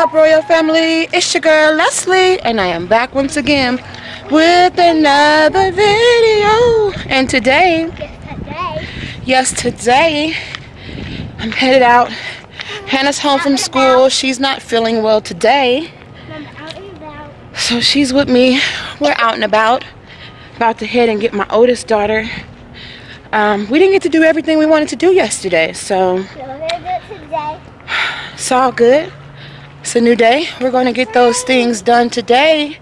Up, Royal Family? It's your girl Leslie, and I am back once again with another video. And today, yes, today, I'm headed out. Hannah's home from school. She's not feeling well today. So she's with me. We're out and about. About to head and get my oldest daughter. Um, we didn't get to do everything we wanted to do yesterday, so it's all good. It's a new day. We're going to get those things done today.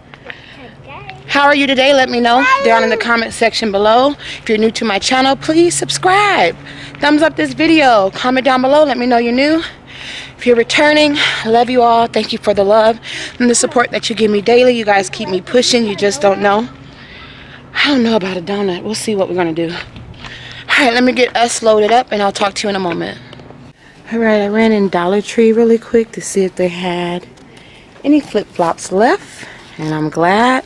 How are you today? Let me know down in the comment section below. If you're new to my channel, please subscribe. Thumbs up this video. Comment down below. Let me know you're new. If you're returning, I love you all. Thank you for the love and the support that you give me daily. You guys keep me pushing. You just don't know. I don't know about a donut. We'll see what we're going to do. All right, let me get us loaded up and I'll talk to you in a moment. Alright, I ran in Dollar Tree really quick to see if they had any flip-flops left. And I'm glad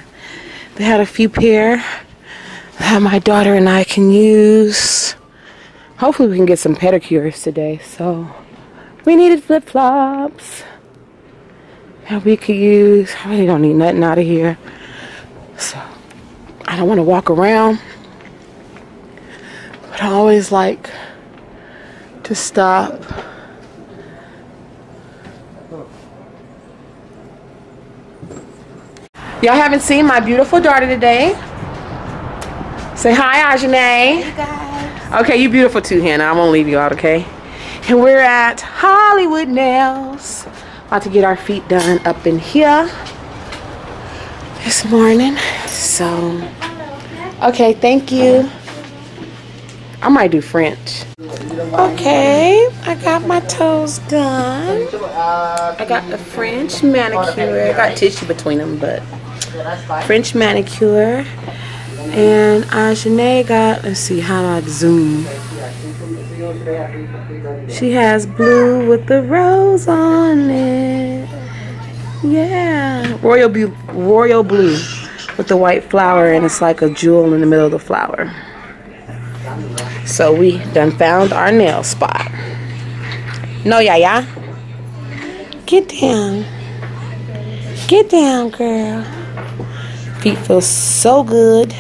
they had a few pair that my daughter and I can use. Hopefully we can get some pedicures today. So we needed flip-flops that we could use. I really don't need nothing out of here. So I don't want to walk around. But I always like to stop Y'all haven't seen my beautiful daughter today. Say hi, Ajane. Hey guys. Okay, you beautiful too, Hannah. I won't leave you out, okay? And we're at Hollywood Nails. About to get our feet done up in here this morning. So, okay, thank you. I might do French. Okay, I got my toes done. I got the French manicure. I got tissue between them, but French manicure. And Ajane got, let's see, how do I zoom? She has blue with the rose on it. Yeah. Royal, blue, royal blue with the white flower and it's like a jewel in the middle of the flower. So we done found our nail spot. No, yeah. Get down. Get down, girl. Feet feel so good.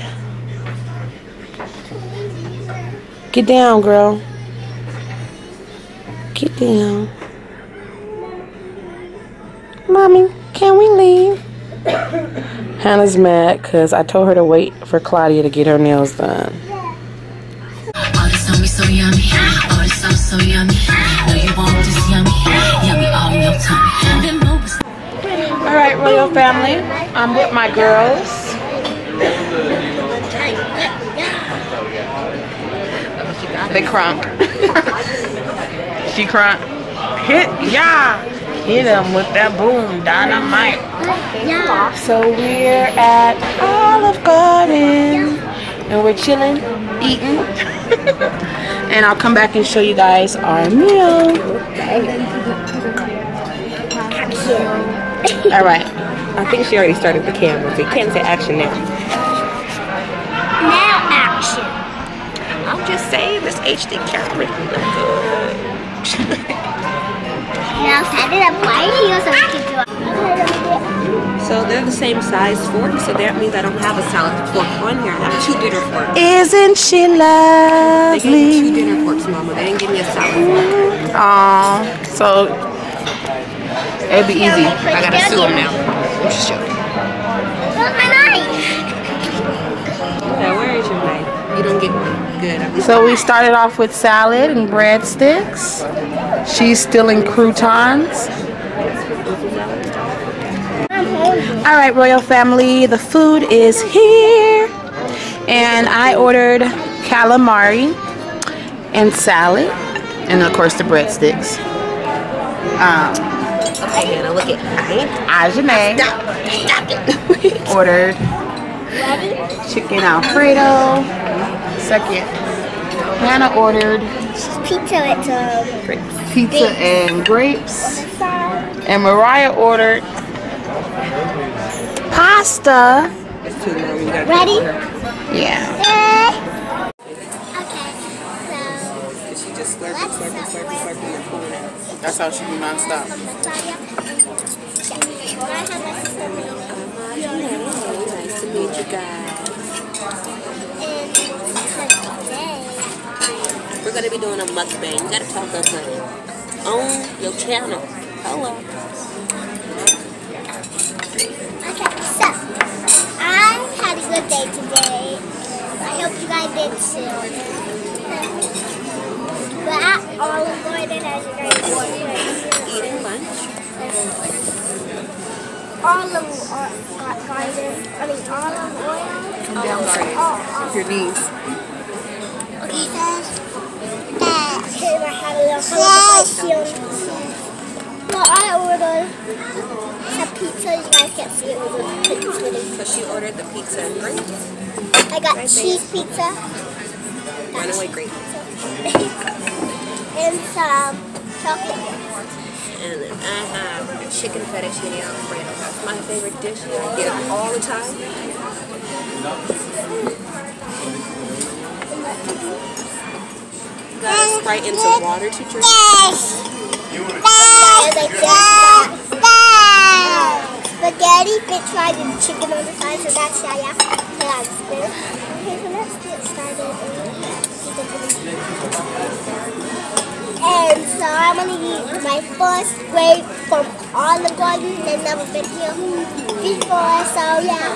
Get down, girl. Get down. Mommy, can we leave? Hannah's mad because I told her to wait for Claudia to get her nails done. All right, Royal Family. I'm with my girls. They crunk. she crunk. Hit, yeah. Hit them with that boom dynamite. Yeah. So we're at Olive Garden and we're chilling, eating. and I'll come back and show you guys our meal. All right. I think she already started the camera, so you can't say action now. Now action. I'm just saying this HD camera look good. Now set it up right here so we can do it. So they're the same size fork, so that means I don't have a salad fork on here. I have two dinner forks. Isn't she lovely? They gave me two dinner forks, Mama. They didn't give me a salad fork. Aw, so it'd be easy. I gotta sue them now. I'm just joking. Look, my knife. Okay, where is your knife? You don't get one. Good. So we started off with salad and breadsticks. She's still in croutons. All right, Royal Family, the food is here. And I ordered calamari and salad. And of course the breadsticks. Um, Okay, Hannah, look at Ajane Stop it. ordered chicken alfredo. Second, Hannah ordered Pizza with um, pizza and grapes. And MeriYah ordered pasta. It's too long. You gotta Ready? Yeah. Okay, so Did she just slurp it, slurp it, slurp it, slurp it, and pull it out? That's how she do nonstop. from the playa. Yeah. I have my sister Mary. Nice to meet you guys. And We're gonna be doing a mukbang. You gotta talk up, honey. On your channel. Hello. okay, so I had a good day today. I hope you guys did too. We're at Olive Garden as you guys. Eating lunch. Olive Garden, I mean olive oil. Come down, Garden. Oh, With your knees. Okay, Here I had a little celebration. Well, I ordered some pizza. You guys can't see it. It was a pizza. So she ordered the pizza and drinks. I got cheese pizza Runaway grape. and some chocolate. And then I have chicken fettuccine alfredo. That's my favorite dish. I get it all the time. Got a Sprite and some water to drink. I spaghetti, french fries, and chicken on the side. So that's yeah, yeah. So that's good. Okay, so let's get started. And so I'm gonna eat my first grape from Olive Garden. I've never been here before, so yeah.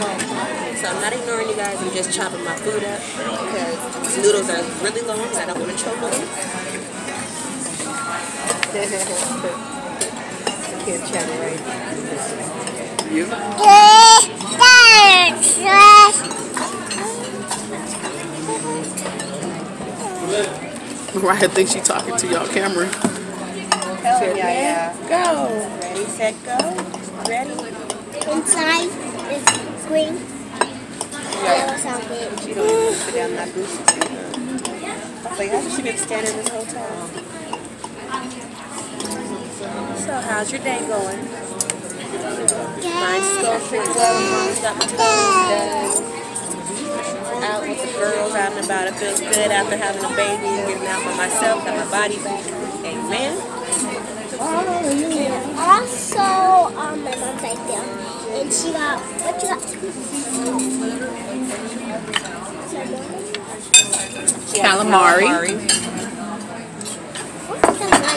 So I'm not ignoring you guys. I'm just chopping my food up because these noodles are really long and I don't want to choke on them. Kid channel right You? Right, I think she talking to y'all camera. Hell yeah, yeah. Go. Ready, set, go. Ready? Inside is green. Yellow sound good. She don't even sit down in that booth. I was like, how she been standing in this hotel? So how's your day going? Mine's going pretty well. Mom's got my toes done. Out with the girls, out and about. It feels good after having a baby and getting out by myself, got my body back. Amen. Also, um, my mom's right there. And she got, what you got? She Calamari. Calamari?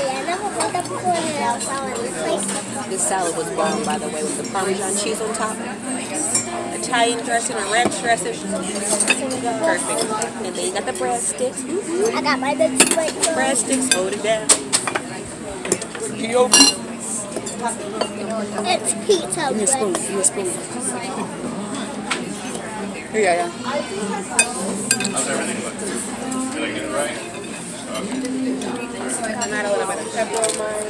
I never bought that before and I saw it in the. This salad was bomb, by the way, with the Parmesan cheese on top. Italian dressing or ranch dressing. Perfect. And then you got the breadsticks. Mm-hmm. I got my next plate. Breadsticks, hold it down. It's pizza Give me a spoon. bread. Give me a spoon. Here, yeah, yeah. And add a little bit of pepper on mine.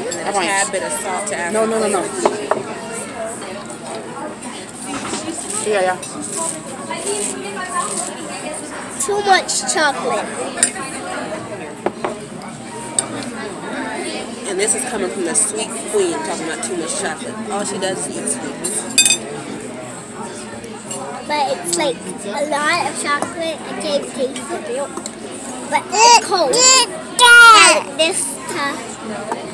And then a Alright. tad bit of salt to add. No, no, no, no. Here, yeah, yeah. Too much chocolate. And this is coming from the sweet queen, talking about too much chocolate. All she does is eat sweets. But it's like a lot of chocolate. I can't taste the milk. But it's cold. Like this to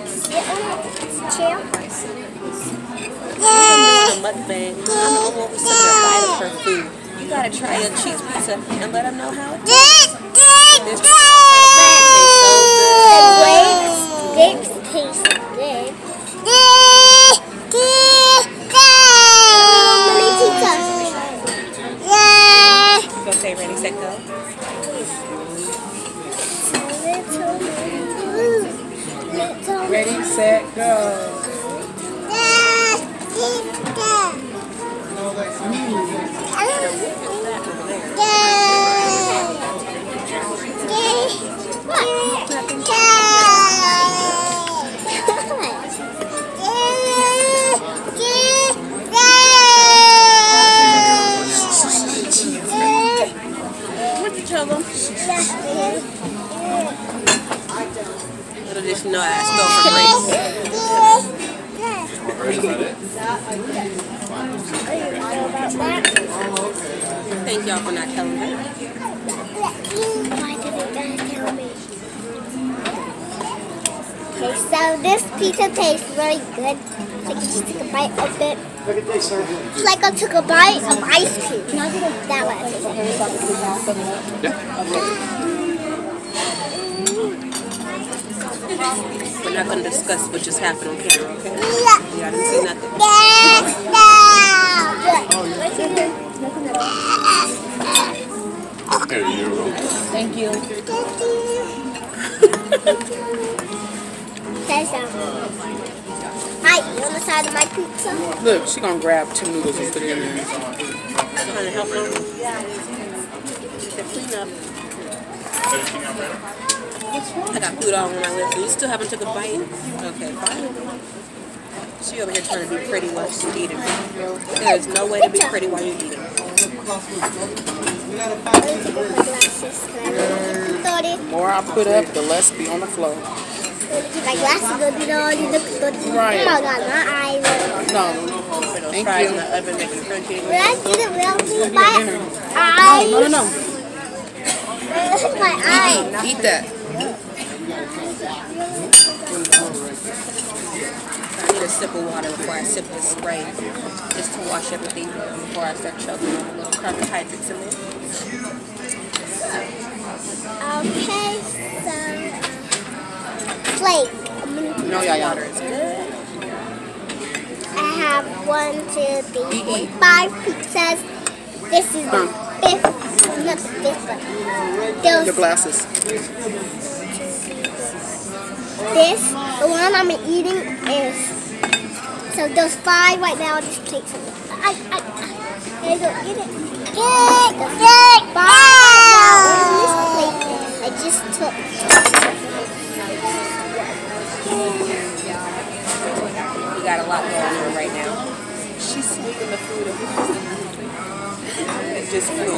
sit on it. Oh, chill. I'm doing a mukbang. I'm the one who's taking a bite of her food. You gotta try a cheese pizza and let them know how it tastes know I spelled for grace. Thank y'all for not telling her. Why did it guys tell me? Okay, so this pizza tastes really good. So I can just take a bite of it. It's like I took a bite of ice cream. That We're not going to discuss what just happened on camera, okay? was. You didn't see nothing. There you go. Thank you. Says so. Hi, you on the side of my pizza? Look, she gonna grab two noodles and put it in there. Trying to help them. To clean up. I got food all on my lips. You still haven't took a bite? Okay, fine. She over here trying to be pretty while she's eating. There's no way to be pretty while you're eating. I'm gonna take off my glasses. Can I look at The more I put up, the less be on the floor. My glasses will be on. You look good. Right. Oh my god, my eyes. No. Put those Thank fries you. in the oven, making crunchy. Will I get it real Be cute? a My eyes. No, no, no. my eyes. Eat, eat that. I need a sip of water before I sip this spray, just to wash everything before I start choking on the little carbohydrates in there. Okay, so flake. No, yeah, yeah. Water is good. I have one, two, three, four, five pizzas. This is the fifth. Not the fifth, Your those, glasses. This, the one I'm eating is. So those five right now, I'll just take some. I, I, I, there you go, get it. Get it, get it. Five right now in this plate. I just took. We got a lot going on right now. She's sweeping the food and it just flew.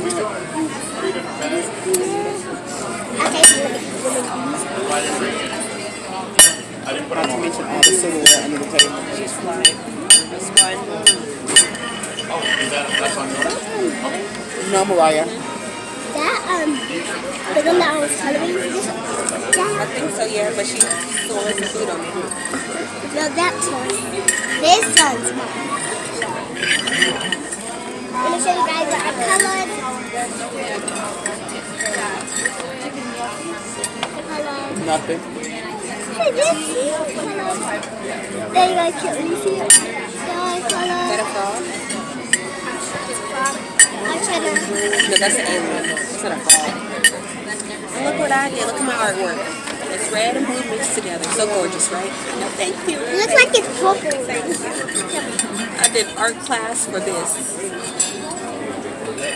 Okay, so let me, let me Not to mention all the silverware under the table. She's flying. This one. No, MeriYah. That um, the one that I was coloring. This, I think so, yeah, but she's throwing some food on me. no, that's one. This one's mine. Let me show you guys what I colored. I colored. Nothing. Hey, this. There you guys can you see. There I Is that a frog? I. No, that's an alien. It's not a frog. And look what I did. Look at my artwork. It's red and blue mixed together. So gorgeous, right? No, thank you. It looks like it's purple. I did art class for this.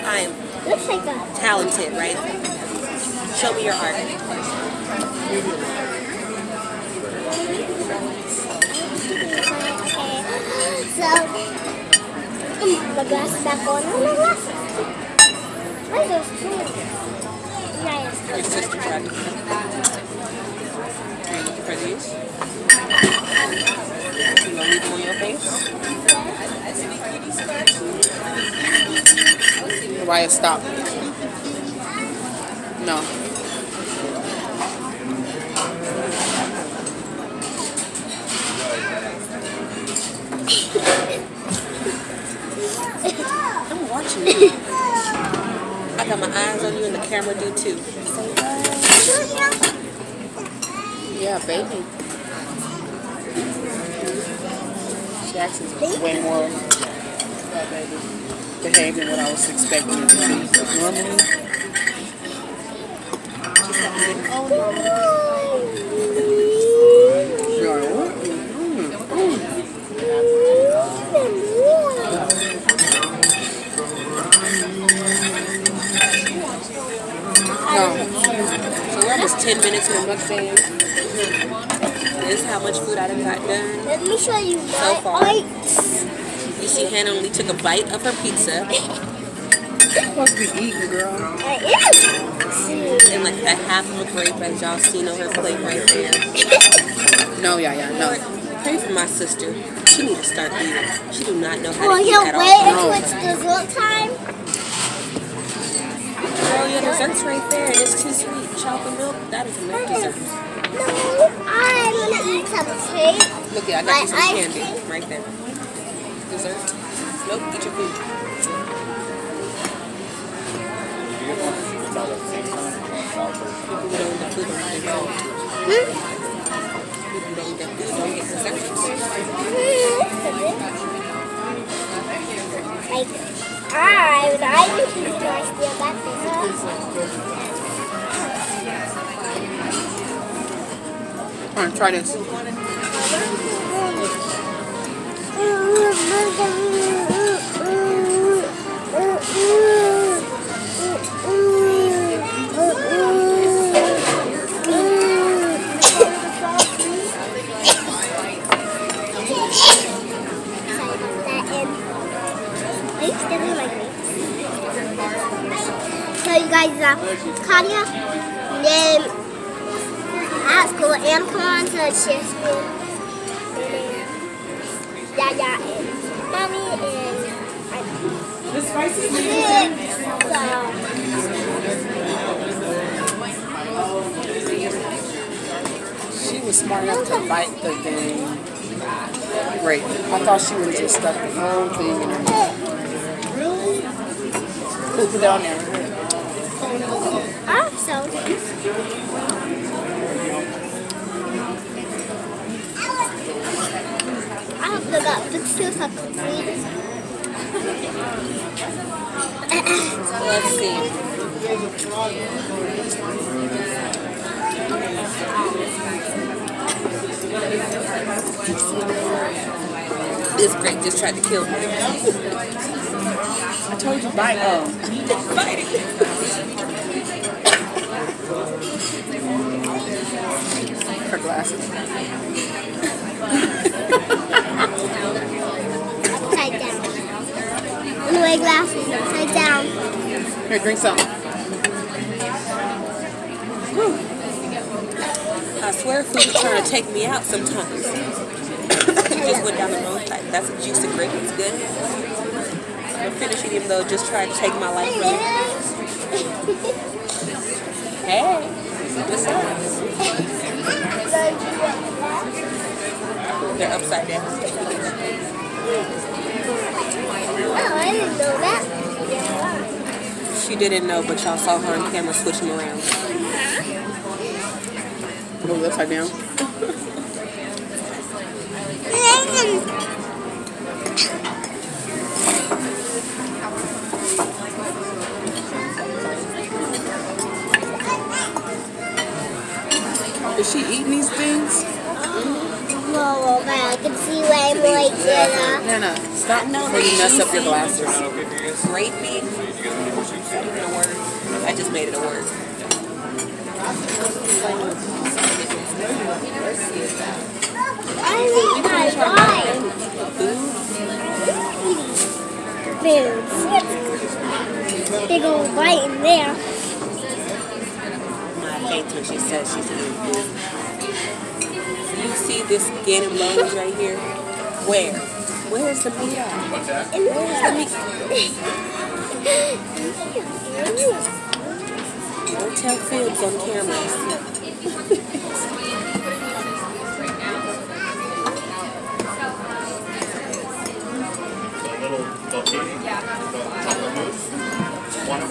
I am Looks like a. talented, right? Show me your art. So, um, the glasses back on. Oh, my glasses. Where's those two? Nice. To for these? You gonna leave on your face? MeriYah, stop. No. You. I got my eyes on you and the camera do too. Yeah, baby. Jackson's way more behaved than what I was expecting to be. Normally, you're like, what? Mm, mm. No. So we're almost 10 minutes in the mukbang. This is how much food I done got done. Let me show you So my far. art. You see Hannah only took a bite of her pizza supposed to be eating, girl. I am. and like a half of a grape as y'all seen on her plate right there. No, yeah, yeah, Lord, no. pray for my sister. She need to start eating. She do not know how Well, to eat he'll at wait all. until it's dessert time. Girl, your dessert's right there it's too sweet. Chocolate milk, that is enough dessert. No, I want to eat some cake. Look, yeah, I got you some candy cream. right there. Dessert. Nope, eat your food. People who don't eat the food don't get dessert. People who don't eat the food don't get dessert. Like, I, when I was eating, I Come on, try this. She would have just stuck the whole thing in her mouth. Put it on there. also, I hope they got fixed to a complete. Let's see. This grape just tried to kill me. I told you bite. Oh. Bite it. Her glasses. upside down. I'm wearing glasses upside down. Here, drink some. I swear food is trying to take me out sometimes. You just went down the wrong pipe. That's a juicy grape. It's good. I'm finishing even though just tried to take my life from me. Hey, what's up? They're upside down. Oh, I didn't know that. She didn't know, but y'all saw her on camera switching around. Go upside down. Is she eating these things? Whoa, okay, I can see way more clearer. Nana, stop before you mess up your glasses. A word. I just made it a word. I think I like foods. Big old bite in there. My faith when she says she's eating food. You see this skin and bones right here? Where? Where's the meat at? Where's the meat? Don't tell fibs on cameras. Them.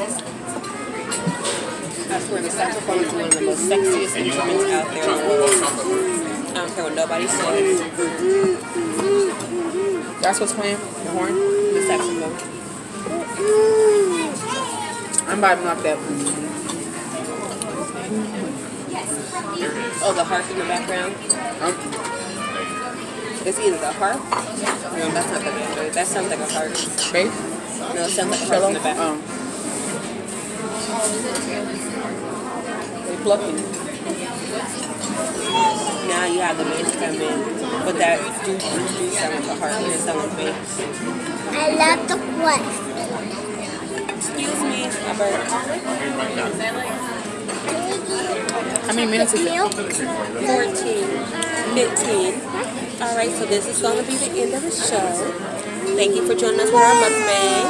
I swear the saxophone is one of the most sexiest instruments out there in the world. I don't care what nobody says. That's what's playing? The horn? The saxophone. I'm about to knock that. Oh, the harp in the background. Um, It's either the harp. No, that's not the banjo. That sounds like a harp. bass? No, it sounds like a harp in the back. Um, they plucking. Now you have the bass come in. But that do, do, do sound like a harp. It doesn't sound like bass. I love the quest. Excuse me, Albert. How many minutes is it? 14, 15. All right, so this is going to be the end of the show. Thank you for joining us for our mukbang.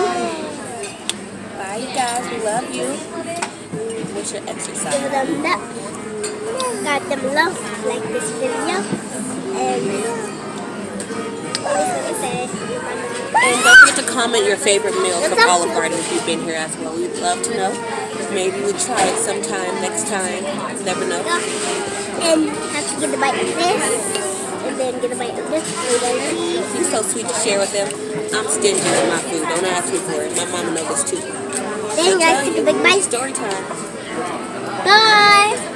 Bye, you guys. We love you. Your Give exercise? them up. Got them love like this video. And what was I gonna say? And don't forget to comment your favorite meal from Olive Garden if you've been here as well. We'd love to know. Maybe we'll try it sometime next time. Never know. And have to get a bite of this. And then get a bite of this. And then. You're so sweet to share with them. I'm stingy with my food. Don't ask me for it. My mama knows this too. Then guys take a big bite. Story time. Bye.